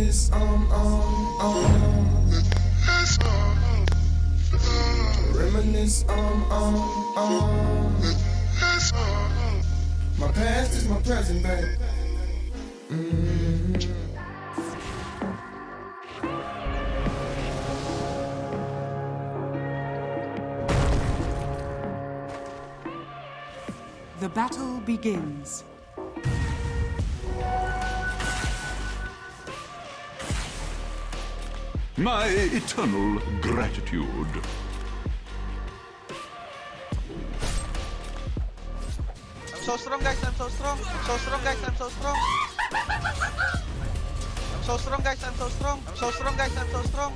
Reminisce, um, um, um. Reminisce, um, um, um. My past is my present. The battle begins. My eternal gratitude. I'm so strong, guys. I'm so strong. I'm so strong, guys. I'm so strong. I'm so strong, guys. I'm so strong. I'm so strong, guys. I'm so strong.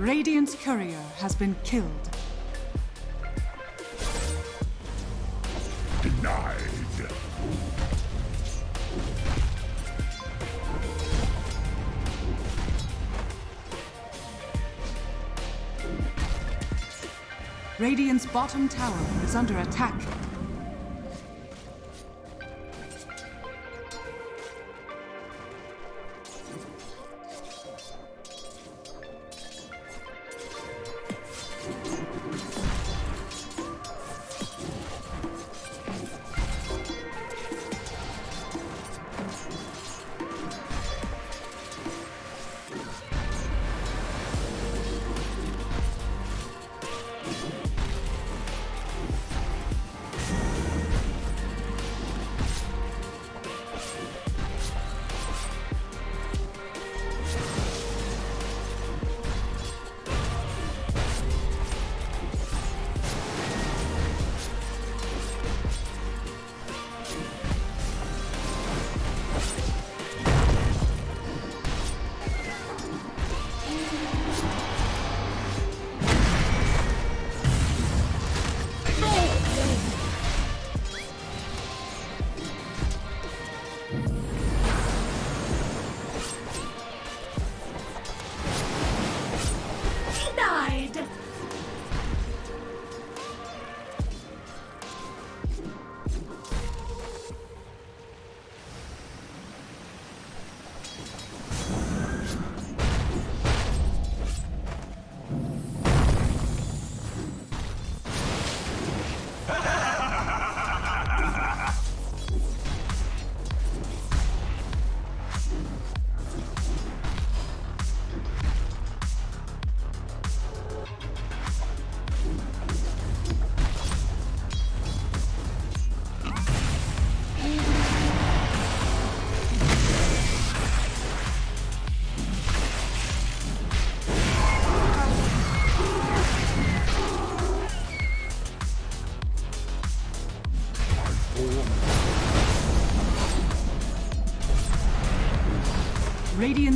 Radiant's courier has been killed. Denied. Radiant's bottom tower is under attack.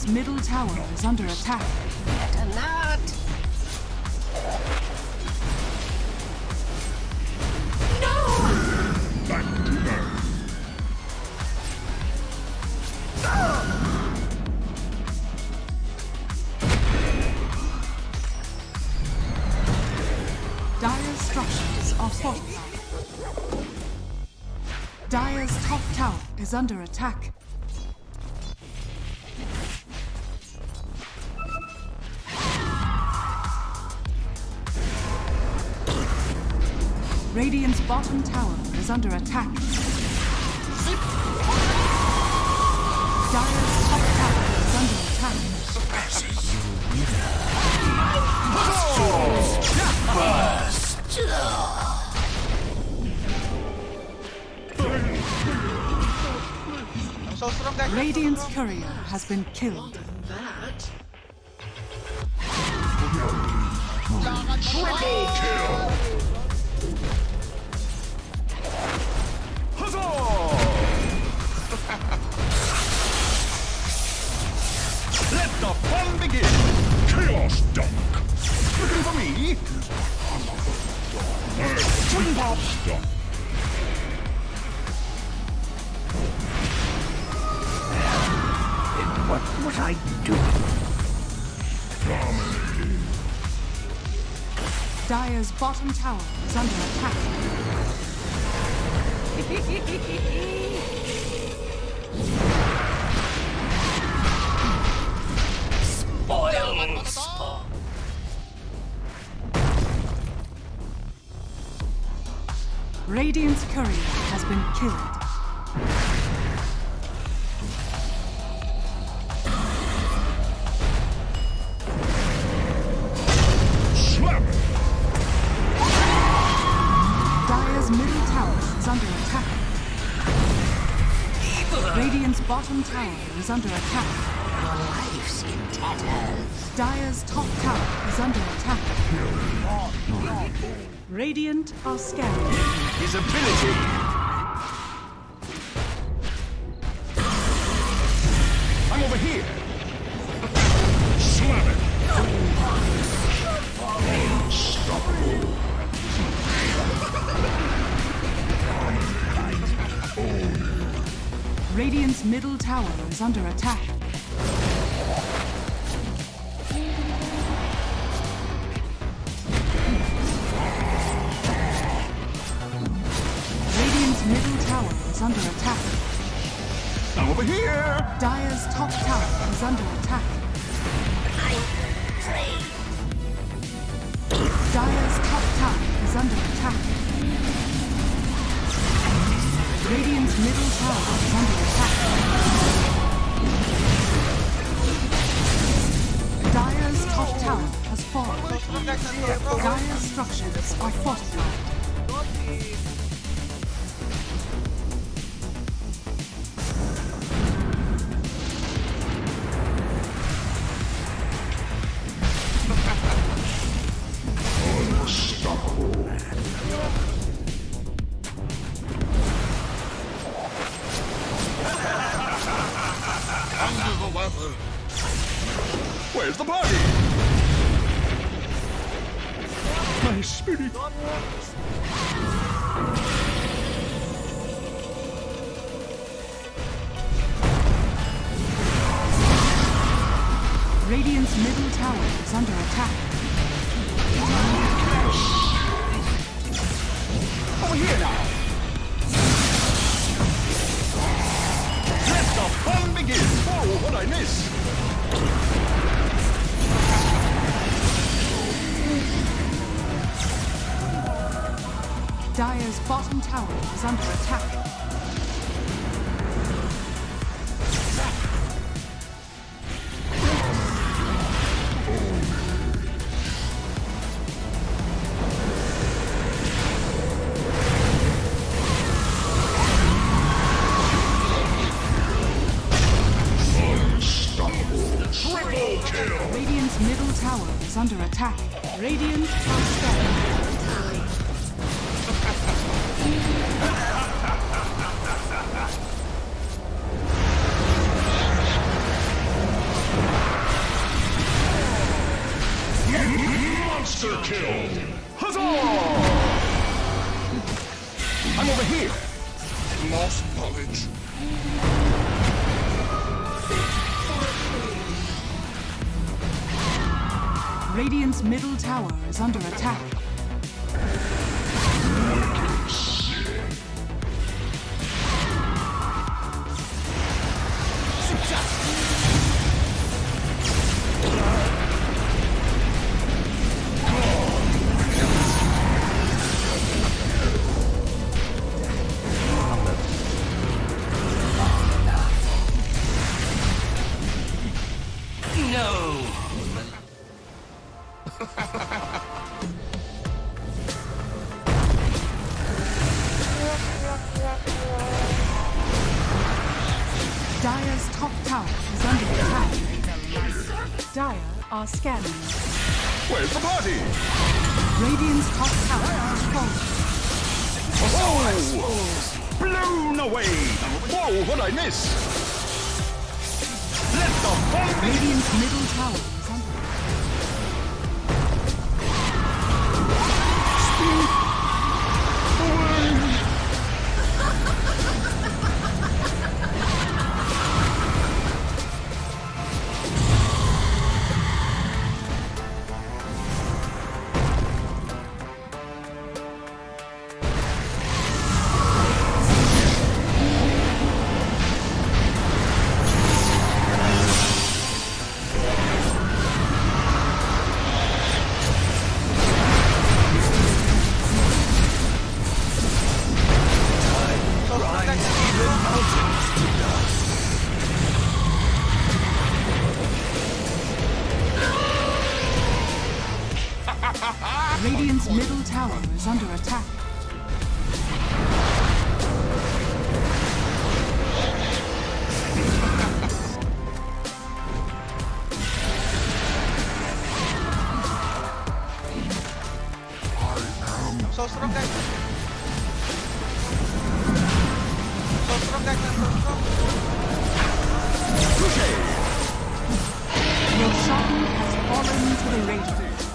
Radiant's middle tower is under attack. To earth. Dire's structures are fortified. Dire's top tower is under attack. Radiant's bottom tower is under attack. Dire's top tower is under attack. Strong, guys. I'm so Radiant's courier has been killed. Triple kill. Let the fun begin. Chaos dunk. Looking for me? Twin pop. Dunk. What was I doing? Dire's bottom tower is under attack. Radiant's courier has been killed. Bottom tower is under attack. Your Life's in tatters. Dire's top tower is under attack. Radiant are scanning. His ability! Is under attack. Radiant's middle tower is under attack. Over here! Dire's top tower is under attack. Tower has fallen. So strong guys, I'm so strong. Dire's structures are fortified. Under the weather! Where's the party? My spirit! Radiant's middle tower is under attack. Over here now! Let the fun begin! Oh, what I miss! Dire's bottom tower is under attack. Triple kill! Radiant's middle tower is under attack. Radiant are Monster kill! Huzzah! I'm over here! Lost knowledge. Radiant's middle tower is under attack. Dire's top tower is under attack. Dire are scanning. Where's the party? Radiant's top tower is fallen. Oh! Blown away! Whoa, what I miss? Let the fun! Radiant's middle tower tower is under attack. So strong, guys. So strong, guys. So strong. Your shrine has fallen to the Radiant.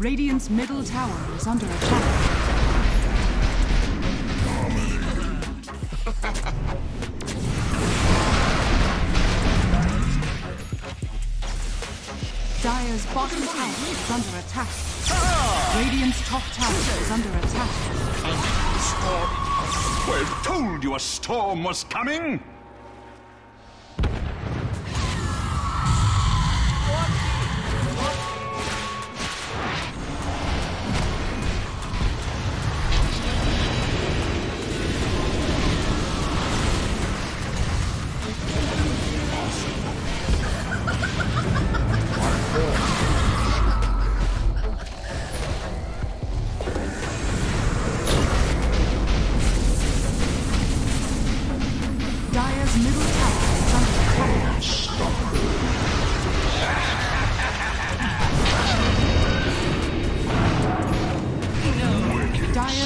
Radiant's middle tower is under attack. Dire's bottom tower is under attack. Radiant's top tower is under attack. Well, told you a storm was coming!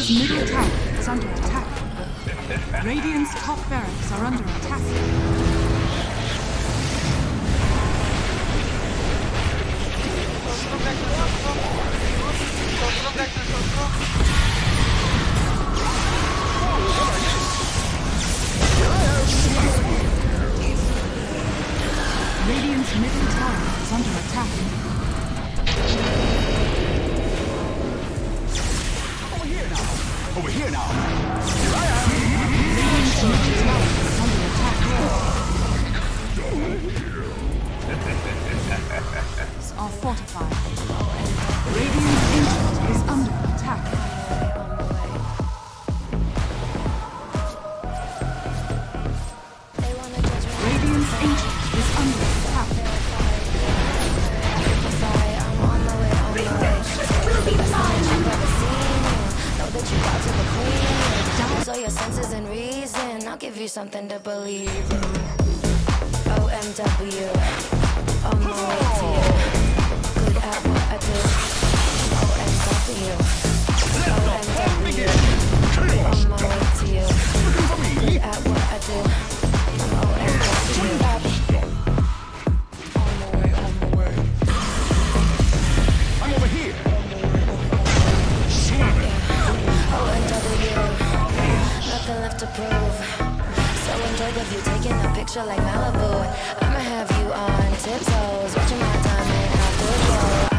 Middle tower is under attack. Radiant's top barracks are under attack. Radiant's middle tower is under attack. Over here now! Is under attack. are fortified. Radiant's ancient is under attack. You something to believe in. OMW, on my way to. Good at what I do. OMW, OMW, on my way to you. Good at what I do. To prove. So enjoy the view, taking a picture like Malibu. I'ma have you on tiptoes, watching my diamond after glow.